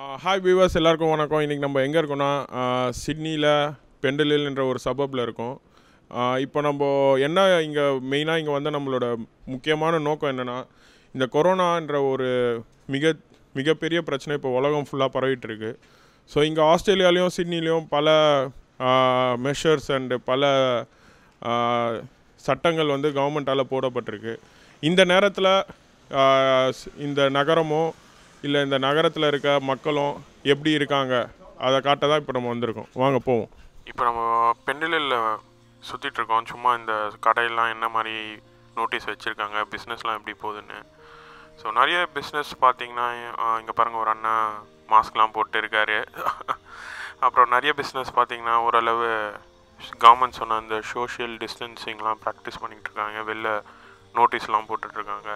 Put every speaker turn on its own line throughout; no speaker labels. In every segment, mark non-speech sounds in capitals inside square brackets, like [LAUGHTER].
Hi viewers எல்லாருக்கும் வணக்கம். இன்றைக்கி நம்ம எங்கே இருக்கோம்னா சிட்னியில் பெண்டலில் என்ற ஒரு சபப்பில் இருக்கோம். இப்போ நம்ம என்ன இங்கே மெயினாக இங்கே வந்து நம்மளோட முக்கியமான நோக்கம் என்னென்னா இந்த கொரோனான்ற ஒரு மிக மிகப்பெரிய பிரச்சனை இப்போ உலகம் ஃபுல்லாக பரவிட்டுருக்கு ஸோ இங்கே ஆஸ்திரேலியாலேயும் சிட்னிலையும் பல மெஷர்ஸ் அண்டு பல சட்டங்கள் வந்து கவர்மெண்ட்டால் போடப்பட்டிருக்கு. இந்த நேரத்தில் இந்த நகரமும் இல்லை இந்த நகரத்தில் இருக்க மக்களும் எப்படி இருக்காங்க அதை காட்ட தான் இப்போ நம்ம வந்திருக்கோம். வாங்க போவோம். இப்போ நம்ம பெண்டிலில் சுற்றிட்டு இருக்கோம். சும்மா இந்த கடையெல்லாம் என்ன மாதிரி நோட்டீஸ் வச்சுருக்காங்க? பிஸ்னஸ்லாம் எப்படி போகுதுன்னு. ஸோ நிறைய பிஸ்னஸ் பார்த்தீங்கன்னா இங்கே பாருங்கள் ஒரு அண்ணா மாஸ்க்லாம் போட்டு இருக்காரு. அப்புறம் நிறைய பிஸ்னஸ் பார்த்தீங்கன்னா ஓரளவு கவர்மெண்ட் சொன்ன அந்த சோஷியல் டிஸ்டன்சிங்லாம் ப்ராக்டிஸ் பண்ணிகிட்டு இருக்காங்க. வெளில நோட்டீஸ்லாம் போட்டுட்ருக்காங்க.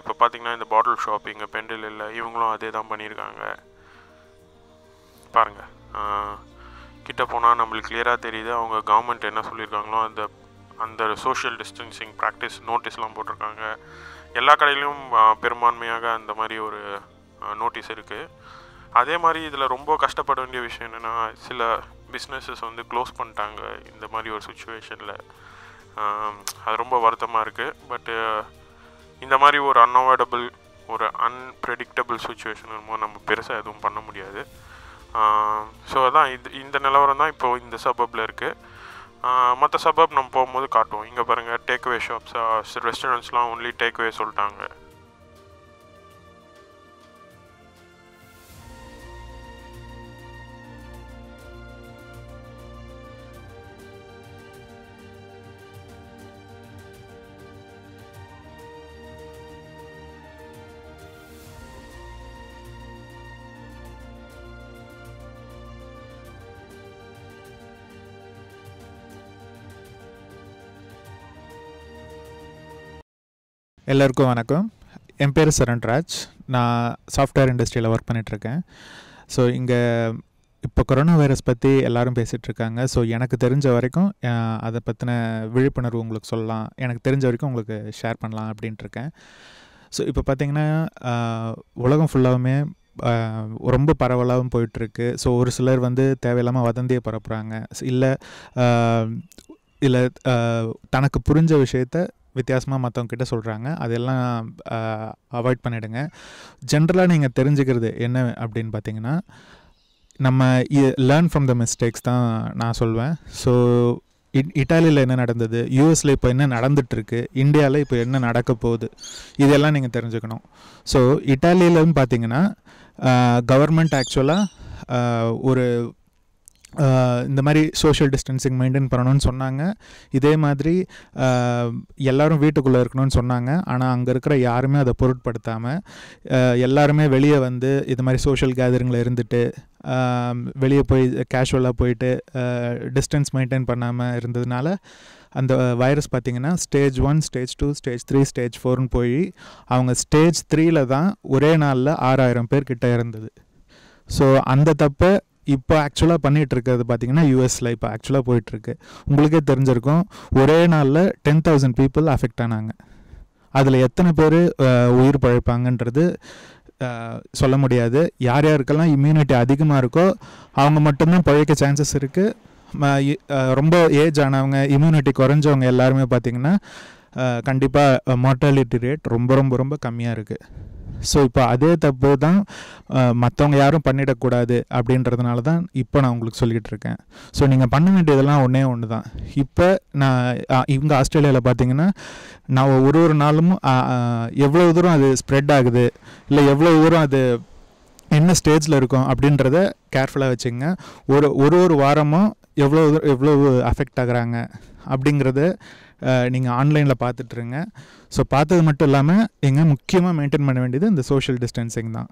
இப்போ பார்த்தீங்கன்னா இந்த பாட்டில் ஷாப் இங்கே பெண்டில் இல்லை இவங்களும் அதே தான் பண்ணியிருக்காங்க பாருங்கள் கிட்ட போனால் நம்மளுக்கு கிளியராக தெரியுது. அவங்க கவர்மெண்ட் என்ன சொல்லியிருக்காங்களோ அந்த அந்த சோஷியல் டிஸ்டன்சிங் ப்ராக்டிஸ் நோட்டீஸ்லாம் போட்டிருக்காங்க. எல்லா கடையிலையும் பெரும்பான்மையாக அந்த மாதிரி ஒரு நோட்டீஸ் இருக்குது அதே மாதிரி இதில் ரொம்ப கஷ்டப்பட வேண்டிய விஷயம் என்னென்னா சில பிஸ்னஸஸ் வந்து க்ளோஸ் பண்ணிட்டாங்க. இந்த மாதிரி ஒரு சுச்சுவேஷனில் அது ரொம்ப வருத்தமாக இருக்குது பட்டு இந்த மாதிரி ஒரு அன்அவாய்டபுள் ஒரு அன்பிரடிக்டபிள் சுச்சுவேஷன் இருக்கும்போது நம்ம பெருசாக எதுவும் பண்ண முடியாது. ஸோ அதான் இது இந்த நிலவரம் தான் இப்போது இந்த சபப்பில் இருக்குது மற்ற சபப் நம்ம போகும்போது காட்டுவோம். இங்கே பாருங்கள் டேக்அவே ஷாப்ஸ் ரெஸ்டாரண்ட்ஸ்லாம் ஒன்லி டேக்அவே சொல்லிட்டாங்க.
எல்லாருக்கும் வணக்கம். என் பேர் சரண்ராஜ். நான் சாஃப்ட்வேர் இண்டஸ்ட்ரியில் ஒர்க் பண்ணிகிட்ருக்கேன் ஸோ இங்கே இப்போ கொரோனா வைரஸ் பற்றி எல்லாரும் பேசிகிட்ருக்காங்க ஸோ எனக்கு தெரிஞ்ச வரைக்கும் அதை பற்றின விழிப்புணர்வு உங்களுக்கு சொல்லலாம். எனக்கு தெரிஞ்ச வரைக்கும் உங்களுக்கு ஷேர் பண்ணலாம் அப்படின்ட்டுருக்கேன். ஸோ இப்போ பார்த்தீங்கன்னா உலகம் ஃபுல்லாகவுமே ரொம்ப பரவலாகவும் போயிட்டுருக்கு. ஸோ ஒரு சிலர் வந்து தேவையில்லாமல் வதந்தியை பரப்புகிறாங்க இல்லை இல்லை தனக்கு புரிஞ்ச விஷயத்த வித்தியாசமாக மற்றவங்க கிட்ட சொல்கிறாங்க அதெல்லாம் அவாய்ட் பண்ணிடுங்க. ஜென்ரலாக நீங்கள் தெரிஞ்சுக்கிறது என்ன அப்படின்னு பார்த்தீங்கன்னா நம்ம லேர்ன் ஃப்ரம் த மிஸ்டேக்ஸ் தான் நான் சொல்வேன். ஸோ இட் இட்டாலியில் என்ன நடந்தது? யூஎஸில் இப்போ என்ன நடந்துட்டுருக்கு? இந்தியாவில் இப்போ என்ன நடக்க போகுது? இதெல்லாம் நீங்கள் தெரிஞ்சுக்கணும். ஸோ இட்டாலியிலன்னு பார்த்தீங்கன்னா கவர்மெண்ட் ஆக்சுவலாக ஒரு இந்த மாதிரி சோஷியல் டிஸ்டன்சிங் மெயின்டைன் பண்ணணும்னு சொன்னாங்க. இதே மாதிரி எல்லோரும் வீட்டுக்குள்ளே இருக்கணும்னு சொன்னாங்க. ஆனால் அங்கே இருக்கிற யாருமே அதை பொருட்படுத்தாமல் எல்லாருமே வெளியே வந்து இது மாதிரி சோஷியல் கேதரிங்கில் இருந்துட்டு வெளியே போய் கேஷுவலாக போயிட்டு டிஸ்டன்ஸ் மெயின்டைன் பண்ணாமல் இருந்ததுனால அந்த வைரஸ் பார்த்திங்கன்னா stage one stage two stage three stage ஃபோர்னு போய் அவங்க ஸ்டேஜ் த்ரீயில் தான் ஒரே நாளில் ஆறாயிரம் பேர் கிட்ட இருந்தது ஸோ அந்த தப்பை இப்போ ஆக்சுவலாக பண்ணிகிட்டு இருக்கிறது பார்த்தீங்கன்னா யூஎஸில் இப்போ ஆக்சுவலாக போயிட்டுருக்கு. உங்களுக்கே தெரிஞ்சிருக்கும் ஒரே நாளில் டென் தௌசண்ட் பீப்புள் அஃபெக்ட் ஆனாங்க. அதில் எத்தனை பேர் உயிர் பழைப்பாங்கன்றது சொல்ல முடியாது. யார் யாருக்கெல்லாம் இம்யூனிட்டி அதிகமாக இருக்கோ அவங்க மட்டும்தான் பழைக்க சான்சஸ் இருக்குது ரொம்ப ஏஜ் ஆனவங்க இம்யூனிட்டி குறைஞ்சவங்க எல்லாருமே பார்த்திங்கன்னா கண்டிப்பாக மார்ட்டாலிட்டி ரேட் ரொம்ப ரொம்ப ரொம்ப கம்மியாக இருக்குது ஸோ இப்போ அதே தப்பு தான் மற்றவங்க யாரும் பண்ணிடக்கூடாது அப்படின்றதுனால தான் இப்போ நான் உங்களுக்கு சொல்லிகிட்டு இருக்கேன். ஸோ நீங்கள் பண்ண வேண்டியதெல்லாம் ஒன்றே ஒன்று தான் இப்போ நான் இங்கே ஆஸ்திரேலியாவில் பார்த்தீங்கன்னா நான் ஒரு ஒரு நாளும் எவ்வளோ தூரம் அது ஸ்ப்ரெட் ஆகுது இல்லை எவ்வளோ தூரம் அது என்ன ஸ்டேஜில் இருக்கும் அப்படின்றத கேர்ஃபுல்லாக வச்சுங்க ஒரு ஒரு ஒரு வாரமும் எவ்வளோ தூரம் எவ்வளோ அஃபெக்ட் ஆகுறாங்க அப்படிங்கிறத நீங்கள் ஆன்லைனில் பார்த்துட்ருங்க. ஸோ பார்த்தது மட்டும் இல்லாமல் எங்கே முக்கியமாக மெயின்டைன் பண்ண வேண்டியது இந்த சோஷியல் டிஸ்டன்சிங் தான்.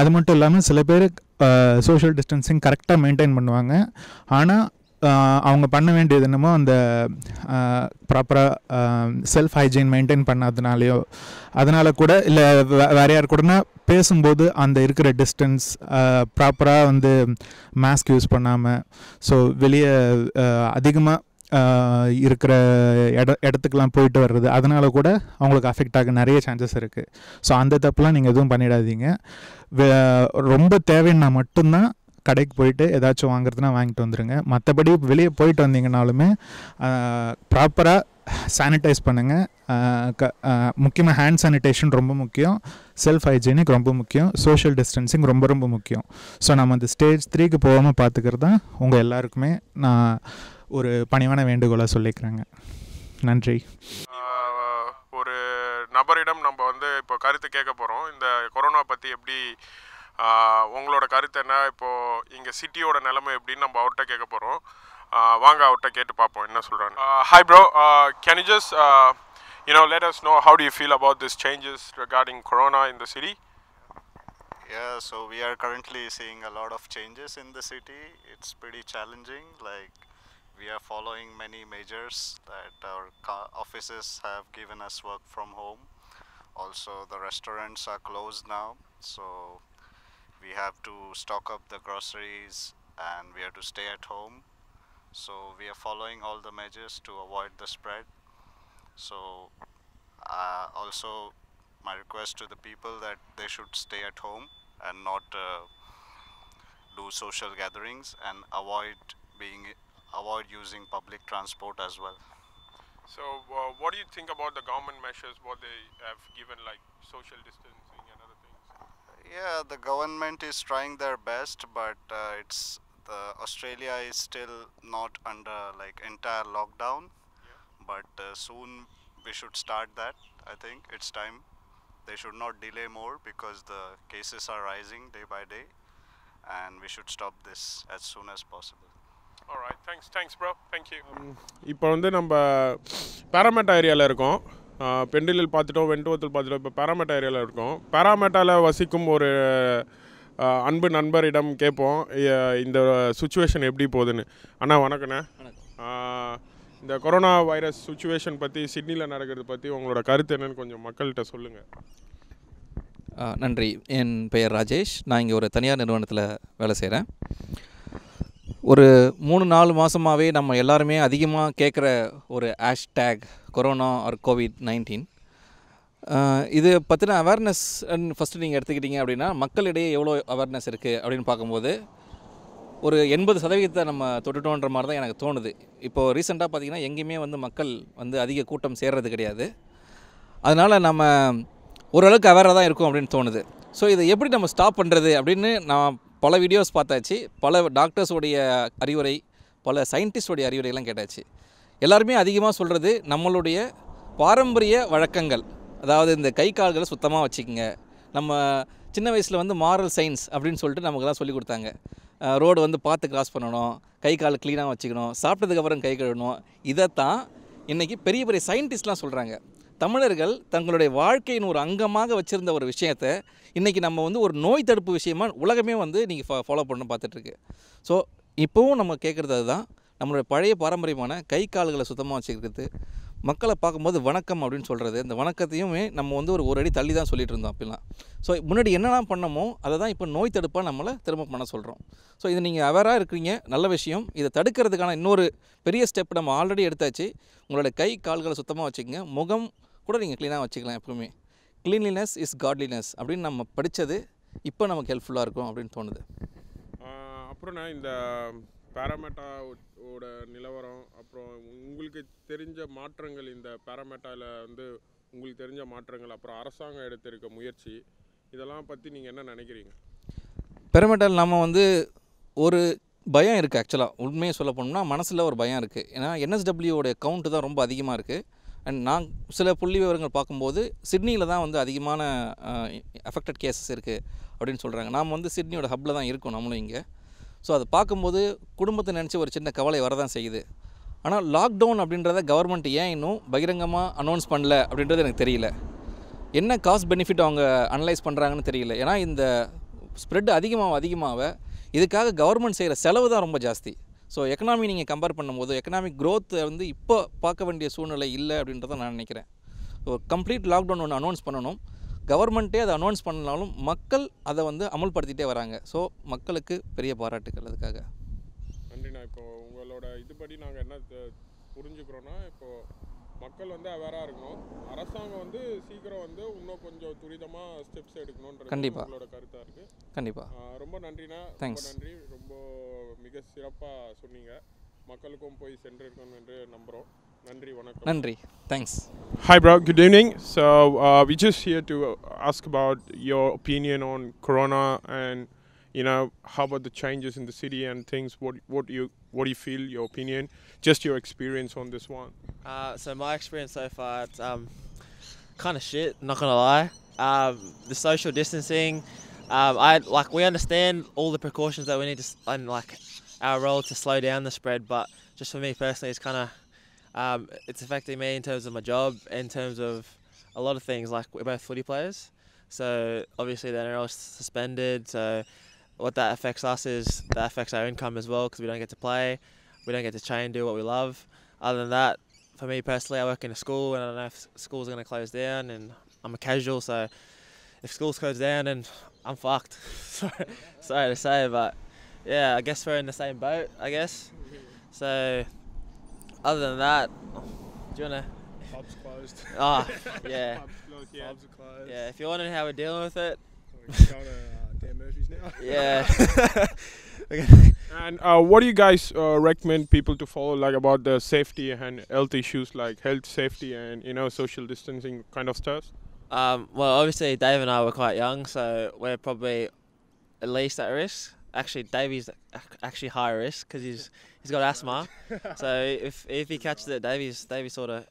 அது மட்டும் இல்லாமல் சில பேர் சோஷியல் டிஸ்டன்சிங் கரெக்டாக மெயின்டைன் பண்ணுவாங்க. ஆனால் அவங்க பண்ண வேண்டியது என்னமோ அந்த ப்ராப்பராக செல்ஃப் ஹைஜீன் மெயின்டைன் பண்ணாதனாலேயோ அதனால் கூட இல்லை வேறு யார் கூடனா பேசும்போது அந்த இருக்கிற டிஸ்டன்ஸ் ப்ராப்பராக வந்து மாஸ்க் யூஸ் பண்ணாமல் ஸோ வெளியே அதிகமாக இருக்கிற இட இடத்துக்குலாம் போயிட்டு வர்றது அதனால கூட அவங்களுக்கு அஃபெக்ட் ஆக நிறைய சான்சஸ் இருக்குது ஸோ அந்த தப்புலாம் நீங்கள் எதுவும் பண்ணிடாதீங்க. வே- ரொம்ப தேவைன்னா மட்டும்தான் கடைக்கு போயிட்டு ஏதாச்சும் வாங்குறதுனா வாங்கிட்டு வந்துடுங்க மற்றபடி வெளியே போயிட்டு வந்தீங்கனாலுமே ப்ராப்பராக சானிடைஸ் பண்ணுங்கள் க முக்கியமாக ஹேண்ட் சானிடேஷன் ரொம்ப முக்கியம். செல்ஃப் ஹைஜீனிக் ரொம்ப முக்கியம். சோஷியல் டிஸ்டன்சிங் ரொம்ப ரொம்ப முக்கியம். ஸோ நம்ம அந்த ஸ்டேஜ் த்ரீக்கு போகாமல் பார்த்துக்கிறது தான் உங்கள் எல்லாருக்குமே நான் ஒரு பணிவான வேண்டுகோளாக சொல்லிக்கிறேங்க. நன்றி.
ஒரு நபரிடம் நம்ம வந்து இப்போ கருத்து கேட்க போகிறோம் இந்த கொரோனா பற்றி எப்படி உங்களோட கருத்து என்ன? இப்போது இங்கே சிட்டியோட நிலைமை எப்படின்னு நம்ம அவர்கிட்ட கேட்க போகிறோம் வாங்க அவர்கிட்ட கேட்டு பார்ப்போம் என்ன சொல்கிறாங்க hi bro can you just you know let us know how do you feel about these changes regarding corona in the city?
Yeah, so we are currently seeing a lot of changes in the city. It's pretty challenging. Like, we are following many measures that our offices have given us work from home. Also, the restaurants are closed now, so we have to stock up the groceries and we have to stay at home. So, we are following all the measures to avoid the spread. So, uh, also, my request to the people that they should stay at home and not uh, do social gatherings and avoid being avoid using public transport as well.
so uh, what do you think about the government measures what they have given like social distancing and other things
Yeah, the government is trying their best, but uh, it's the Australia is still not under like entire lockdown. But uh, soon we should start that. I think it's time. They should not delay more because the cases are rising day by day, and we should stop this as soon as possible.
Alright thanks thanks bro. Thank you. இப்போ வந்து நம்ம பேராமேட்டா ஏரியாவில் இருக்கோம். பெண்டிலில் பார்த்துட்டோம் வெண்டுவத்தில் பார்த்துட்டோம். இப்போ பேராமேட்டா ஏரியாவில் இருக்கோம். பேராமேட்டாவில் வசிக்கும் ஒரு அன்பு நண்பரிடம் கேட்போம். இந்த சுச்சுவேஷன் எப்படி போகுதுன்னு. அண்ணா வணக்கண்ணே. இந்த கொரோனா வைரஸ் சுச்சுவேஷன் பற்றி சிட்னியில் நடக்கிறது பற்றி உங்களோட கருத்து என்னன்னு கொஞ்சம் மக்கள்கிட்ட சொல்லுங்கள்
நன்றி. என் பெயர் ராஜேஷ். நான் இங்கே ஒரு தனியார் நிறுவனத்தில் வேலை செய்கிறேன் ஒரு மூணு நாலு மாதமாகவே நம்ம எல்லாருமே அதிகமாக கேட்குற ஒரு hashtag corona or covid nineteen இது பற்றின அவேர்னஸ் ஃபஸ்ட்டு நீங்கள் எடுத்துக்கிட்டீங்க அப்படின்னா மக்களிடையே எவ்வளோ அவேர்னஸ் இருக்குது அப்படின்னு பார்க்கும்போது ஒரு எண்பது சதவீதத்தை நம்ம தொட்டுட்டோன்ற மாதிரி தான் எனக்கு தோணுது. இப்போது ரீசெண்டாக பார்த்தீங்கன்னா எங்கேயுமே வந்து மக்கள் வந்து அதிக கூட்டம் சேர்றது கிடையாது. அதனால் நம்ம ஓரளவுக்கு அவேராக தான் இருக்கும் அப்படின்னு தோணுது. ஸோ இதை எப்படி நம்ம ஸ்டாப் பண்ணுறது அப்படின்னு நான் பல வீடியோஸ் பார்த்தாச்சு பல டாக்டர்ஸோடைய அறிவுரை பல சயின்டிஸ்டோடைய அறிவுரையெல்லாம் கேட்டாச்சு. எல்லாருமே அதிகமாக சொல்கிறது நம்மளுடைய பாரம்பரிய வழக்கங்கள். அதாவது இந்த கை கால்களை சுத்தமாக வச்சுக்கோங்க. நம்ம சின்ன வயசில் வந்து மாரல் சயின்ஸ் அப்படின்னு சொல்லிட்டு நமக்குலாம் சொல்லி கொடுத்தாங்க. ரோடு வந்து பார்த்து கிராஸ் பண்ணணும் கை கால் க்ளீனாக வச்சுக்கணும் சாப்பிட்டதுக்கப்புறம் கை கழுவணும். இதைத்தான் இன்றைக்கி பெரிய பெரிய சயின்டிஸ்ட்லாம் சொல்கிறாங்க தமிழர்கள் தங்களுடைய வாழ்க்கையின் ஒரு அங்கமாக வச்சுருந்த ஒரு விஷயத்தை இன்றைக்கி நம்ம வந்து ஒரு நோய் தடுப்பு விஷயமா உலகமே வந்து நீங்கள் ஃபாலோ பண்ண பார்த்துட்ருக்கு. ஸோ இப்போவும் நம்ம கேட்குறது அதுதான். நம்மளுடைய பழைய பாரம்பரியமான கை கால்களை சுத்தமாக வச்சுக்கிறது மக்களை பார்க்கும்போது வணக்கம் அப்படின்னு சொல்கிறது இந்த வணக்கத்தையுமே நம்ம வந்து ஒரு ஒரு அடி தள்ளி தான் சொல்லிகிட்டு இருந்தோம் அப்படிலாம். ஸோ முன்னாடி என்னெல்லாம் பண்ணமோ அதை தான் இப்போ நோய் தடுப்பாக நம்மளை திரும்ப பண்ண சொல்கிறோம் ஸோ இது நீங்கள் அவேராக இருக்கிறீங்க. நல்ல விஷயம். இதை தடுக்கிறதுக்கான இன்னொரு பெரிய ஸ்டெப் நம்ம ஆல்ரெடி எடுத்தாச்சு. உங்களோட கை கால்களை சுத்தமாக வச்சுக்கோங்க. முகம் கூட நீங்கள் க்ளீனாக வச்சுக்கலாம் எப்பவுமே. க்ளீன்லினஸ் இஸ் காட்லினஸ் அப்படின்னு நம்ம படித்தது இப்போ நமக்கு ஹெல்ப்ஃபுல்லாக இருக்கும் அப்படின்னு தோணுது.
அப்புறம்ண்ணா இந்த பேராமேட்டா ஓட நிலவரம் அப்புறம் உங்களுக்கு தெரிஞ்ச மாற்றங்கள் இந்த பேராமேட்டாவில் வந்து உங்களுக்கு தெரிஞ்ச மாற்றங்கள் அப்புறம் அரசாங்கம் எடுத்திருக்க முயற்சி இதெல்லாம் பற்றி நீங்கள் என்ன நினைக்கிறீங்க?
பெருமெட்டல் நம்ம வந்து ஒரு பயம் இருக்குது ஆக்சுவலாக உண்மையை சொல்ல போனோம்னா மனசில் ஒரு பயம் இருக்குது ஏன்னா என்எஸ்டபிள்யூவோட கவுண்ட்டு தான் ரொம்ப அதிகமாக இருக்குது அண்ட் நான் சில புள்ளி விவரங்கள் பார்க்கும்போது சிட்னியில் தான் வந்து அதிகமான அஃபெக்டட் கேசஸ் இருக்குது அப்படின்னு சொல்கிறாங்க நாம் வந்து சிட்னியோட ஹப்பில் தான் இருக்கோம் நம்மளும் இங்கே. ஸோ அதை பார்க்கும்போது குடும்பத்தை நினச்சி ஒரு சின்ன கவலை வரதான் செய்யுது. ஆனால் லாக்டவுன் அப்படின்றத கவர்மெண்ட் ஏன் இன்னும் பகிரங்கமாக அனௌன்ஸ் பண்ணல அப்படின்றது எனக்கு தெரியல. என்ன காஸ்ட் பெனிஃபிட் அவங்க அனலைஸ் பண்ணுறாங்கன்னு தெரியல. ஏன்னா இந்த ஸ்ப்ரெட் அதிகமாக அதிகமாக இதுக்காக கவர்மெண்ட் செய்கிற செலவு தான் ரொம்ப ஜாஸ்தி. ஸோ எக்கனாமி நீங்கள் கம்பேர் பண்ணும்போது எக்கனாமிக் க்ரோத்தை வந்து இப்போ பார்க்க வேண்டிய சூழ்நிலை இல்லை அப்படின்றத நான் நினைக்கிறேன். ஸோ கம்ப்ளீட் லாக்டவுன் ஒன்று அனௌன்ஸ் பண்ணணும். கவர்மெண்ட்டே அதை அனௌன்ஸ் பண்ணாலும் மக்கள் அதை வந்து அமல்படுத்திகிட்டே வராங்க. ஸோ மக்களுக்கு பெரிய பாராட்டுக்கள் அதுக்காக.
நன்றிண்ணா இப்போ உங்களோட இதுபடி நாங்கள் என்ன
புரிஞ்சுக்கிறோன்னா இப்போது மக்கள் வந்து அவேராக இருக்கணும் அரசாங்கம் வந்து சீக்கிரம் வந்து இன்னும் கொஞ்சம் துரிதமாக ஸ்டெப்ஸ் எடுக்கணுன்றது
கண்டிப்பா.
உங்களோட கருத்தாக இருக்குது
கண்டிப்பாக
ரொம்ப நன்றிண்ணா ரொம்ப
Thanks.
நன்றி ரொம்ப மிக சிறப்பாக சொன்னீங்க மக்களுக்கும் போய் சென்றிருக்கணும் என்று நம்புகிறோம் நன்றி வணக்கம்
நன்றி thanks
Hi, bro. Good evening. So uh, we're just here to ask about your opinion on Corona and you know how about the changes in the city and things. What what you what do you feel? Your opinion, just your experience on this one.
Uh, so my experience so far, it's um, kind of shit. Not gonna lie. Um, the social distancing, um, I like we understand all the precautions that we need to and like our role to slow down the spread. But just for me personally, it's kind of um, it's affecting me in terms of my job, in terms of a lot of things. Like we're both footy players, so obviously the NRL is suspended. So what that affects us is that affects our income as well because we don't get to play, we don't get to train, do what we love. Other than that, for me personally, I work in a school and I don't know if schools are going to close down and I'm a casual, so if schools close down, then I'm fucked. [LAUGHS] sorry, sorry to say, but yeah, I guess we're in the same boat, I guess. So, other than that, do you want to?
Pubs closed.
Oh, [LAUGHS] yeah.
Pubs closed. Yeah. Pubs are closed.
Yeah, if you're wondering how we're dealing with it,
We're going to Dan Murphy's now. [LAUGHS]
yeah. [LAUGHS]
And uh, what do you guys uh, recommend people to follow, like about the safety and health issues, like health safety and you know social distancing kind of stuff?
Um, well, obviously, Dave and I were quite young, so we're probably at least at risk. Actually, Davey's actually high risk because he's he's got asthma. [LAUGHS] so if if he catches it, Davey's Davey's sort of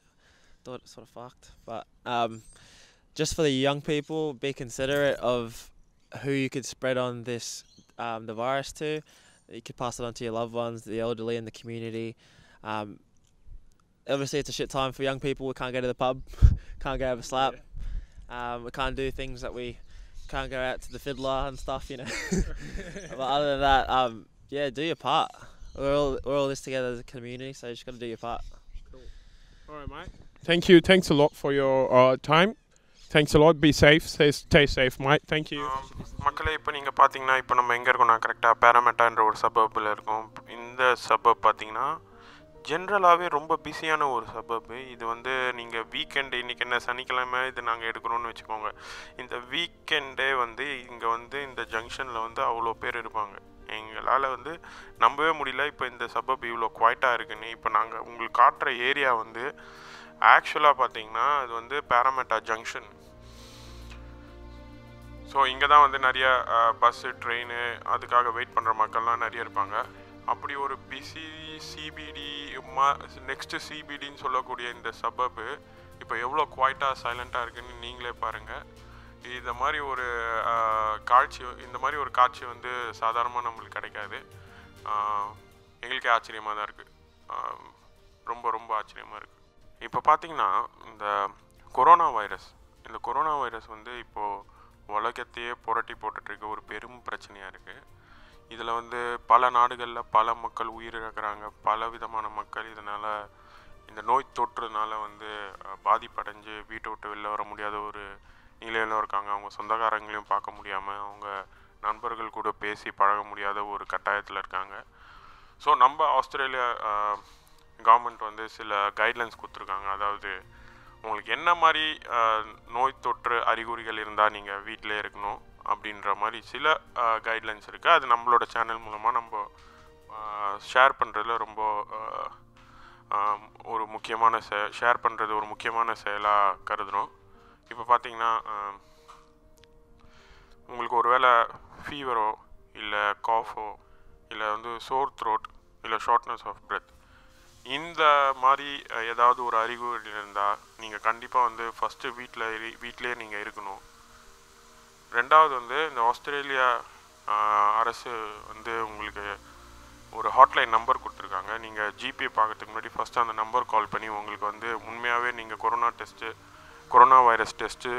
sort of fucked. But um, just for the young people, be considerate of who you could spread on this um, the virus to. You could pass it on to your loved ones, the elderly in the community. Um, obviously, it's a shit time for young people. We can't go to the pub, [LAUGHS] can't go have a slap. Um, we can't do things that we can't go out to the fiddler and stuff, you know. [LAUGHS] but other than that, um, yeah, do your part. We're all we're all this together as a community, so you just got to do your part. Cool.
All right, mate. Thank you. Thanks a lot for your uh, time. Thanks a be safe safe. Stay, stay thank you um, மக்களே இப்போ நீங்கள் பார்த்தீங்கன்னா இப்போ நம்ம எங்கே இருக்கோம்னா கரெக்டாக பேரமெட்டான்ற ஒரு சபப்பில் இருக்கோம். இந்த சபப் பார்த்தீங்கன்னா ஜென்ரலாகவே ரொம்ப பிஸியான ஒரு சபப்பு இது வந்து நீங்கள் வீக்கெண்டு இன்றைக்கி என்ன சனிக்கிழமை இது நாங்கள் எடுக்கணும்னு வச்சுக்கோங்க. இந்த வீக்கெண்டே வந்து இங்கே வந்து இந்த ஜங்ஷனில் வந்து அவ்வளோ பேர் இருப்பாங்க. எங்களால் வந்து நம்பவே முடியல இப்போ இந்த சபப் இவ்வளோ குவாய்ட்டாக இருக்குன்னு. இப்போ நாங்கள் உங்களுக்கு காட்டுற ஏரியா வந்து ஆக்சுவலாக பார்த்தீங்கன்னா அது வந்து பேராமெட்டா ஜங்ஷன் ஸோ இங்கே தான் வந்து நிறைய பஸ்ஸு ட்ரெயின் அதுக்காக வெயிட் பண்ணுற மக்கள்லாம் நிறைய இருப்பாங்க. அப்படி ஒரு பிசி சிபிடி மா நெக்ஸ்ட்டு சிபிடின்னு சொல்லக்கூடிய இந்த சபப்பு இப்போ எவ்வளோ குவாய்ட்டாக சைலண்ட்டாக இருக்குன்னு நீங்களே பாருங்கள் இந்த மாதிரி ஒரு காட்சி இந்த மாதிரி ஒரு காட்சி வந்து சாதாரணமாக நம்மளுக்கு கிடைக்காது. எங்களுக்கே ஆச்சரியமாக தான் இருக்குது ரொம்ப ரொம்ப ஆச்சரியமாக இருக்குது இப்போ பார்த்தீங்கன்னா இந்த கொரோனா வைரஸ் இந்த கொரோனா வைரஸ் வந்து இப்போது உலகத்தையே புரட்டி போட்டுட்ருக்க. ஒரு பெரும் பிரச்சனையாக இருக்குது இதில் வந்து பல நாடுகளில் பல மக்கள் உயிரிழக்கிறாங்க. பல விதமான மக்கள் இதனால் இந்த நோய் தொற்றுனால வந்து பாதிப்படைஞ்சு வீட்டை விட்டு வெளில வர முடியாத ஒரு நிலையில இருக்காங்க. அவங்க சொந்தக்காரங்களையும் பார்க்க முடியாமல் அவங்க நண்பர்கள் கூட பேசி பழக முடியாத ஒரு கட்டாயத்தில் இருக்காங்க. ஸோ நம்ம ஆஸ்திரேலியா கவர்மெண்ட் வந்து சில கைட்லைன்ஸ் கொடுத்துருக்காங்க. அதாவது உங்களுக்கு என்ன மாதிரி நோய் தொற்று அறிகுறிகள் இருந்தால் நீங்கள் வீட்டிலே இருக்கணும் அப்படின்ற மாதிரி சில கைட்லைன்ஸ் இருக்குது அது நம்மளோட சேனல் மூலமாக நம்ம ஷேர் பண்ணுறதுல ரொம்ப ஒரு முக்கியமான செ ஷேர் பண்ணுறது ஒரு முக்கியமான செயலாக கருதுகிறோம் இப்போ பார்த்தீங்கன்னா உங்களுக்கு ஒரு வேளை ஃபீவரோ இல்லை காஃபோ இல்லை வந்து சோர் த்ரோட் இல்லை ஷார்ட்னஸ் ஆஃப் பிரெத் இந்த மாதிரி ஏதாவது ஒரு அறிகுறி இருந்தால் நீங்கள் கண்டிப்பாக வந்து ஃபஸ்ட்டு வீட்டில் வீட்டிலே நீங்கள் இருக்கணும். ரெண்டாவது வந்து இந்த ஆஸ்திரேலியா அரசு வந்து உங்களுக்கு ஒரு ஹாட்லைன் நம்பர் கொடுத்துருக்காங்க. நீங்கள் ஜிபே பார்க்கறதுக்கு முன்னாடி ஃபஸ்ட்டு அந்த நம்பர் கால் பண்ணி உங்களுக்கு வந்து உண்மையாகவே நீங்கள் corona test corona virus test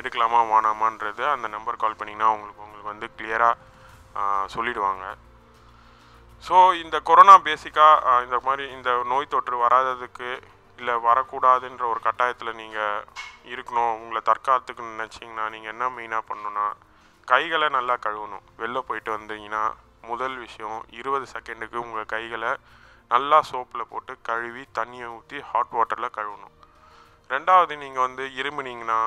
எடுக்கலாமா வேணாமான்றது அந்த நம்பர் கால் பண்ணிங்கன்னா உங்களுக்கு உங்களுக்கு வந்து கிளியராக சொல்லிடுவாங்க. ஸோ இந்த கொரோனா பேசிக்காக இந்த மாதிரி இந்த நோய் தொற்று வராததுக்கு இல்லை வரக்கூடாதுன்ற ஒரு கட்டாயத்தில் நீங்கள் இருக்கணும். உங்களை தற்காத்துக்குன்னு நினச்சிங்கன்னா நீங்கள் என்ன மெயினாக பண்ணணுன்னா கைகளை நல்லா கழுவணும். வெளில போயிட்டு வந்தீங்கன்னா முதல் விஷயம் இருபது செகண்டுக்கு உங்கள் கைகளை நல்லா சோப்பில் போட்டு கழுவி தண்ணியை ஊற்றி ஹாட் வாட்டரில் கழுவணும். ரெண்டாவது நீங்கள் வந்து இருமுனீங்கன்னா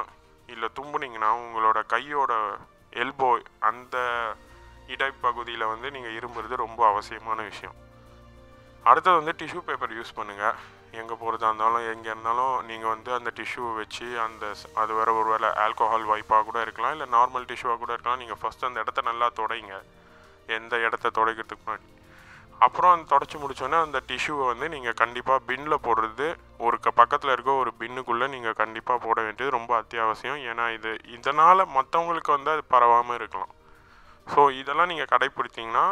இல்லை தும்புனீங்கன்னா உங்களோட கையோட எல்போ அந்த இடைப்பகுதியில் வந்து நீங்கள் இரும்புறது ரொம்ப அவசியமான விஷயம். அடுத்தது வந்து டிஷ்யூ பேப்பர் யூஸ் பண்ணுங்கள் எங்கே போகிறதா இருந்தாலும் எங்கே இருந்தாலும் நீங்கள் வந்து அந்த டிஷ்யூவை வச்சு அந்த அது வேறு ஒரு வேளை ஆல்கோஹால் வைப்பாக கூட இருக்கலாம் இல்லை நார்மல் டிஷ்யூவாக கூட இருக்கலாம். நீங்கள் ஃபஸ்ட் அந்த இடத்த நல்லா துடைங்க. எந்த இடத்த துடைக்கிறதுக்கு முன்னாடி. அப்புறம் அந்த தொடச்சி முடிச்சோன்னே அந்த டிஷ்யூவை வந்து நீங்கள் கண்டிப்பாக பின்னில் போடுறது ஒரு க பக்கத்தில் இருக்க ஒரு பின்னுக்குள்ளே நீங்கள் கண்டிப்பாக போட வேண்டியது ரொம்ப அத்தியாவசியம். ஏன்னா இது இதனால் மற்றவங்களுக்கு வந்து அது பரவாமல் இருக்கலாம். ஸோ இதெல்லாம் நீங்கள் கடைப்பிடித்தீங்கன்னா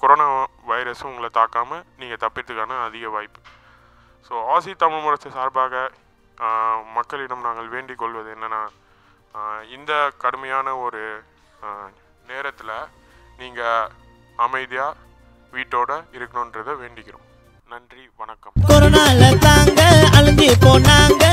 கொரோனா வைரஸ் உங்களை தாக்காமல் நீங்கள் தப்பிறதுக்கான அதிக வாய்ப்பு. ஸோ ஆசி தமிழ் முரசு சார்பாக மக்களிடம் நாங்கள் வேண்டிக் கொள்வது என்னென்னா இந்த கடுமையான ஒரு நேரத்தில் நீங்கள் அமைதியாக வீட்டோட இருக்கணுன்றதை வேண்டிக்கிறோம். நன்றி வணக்கம்.
கொரோனால தாங்க அழிஞ்சு போனாங்க.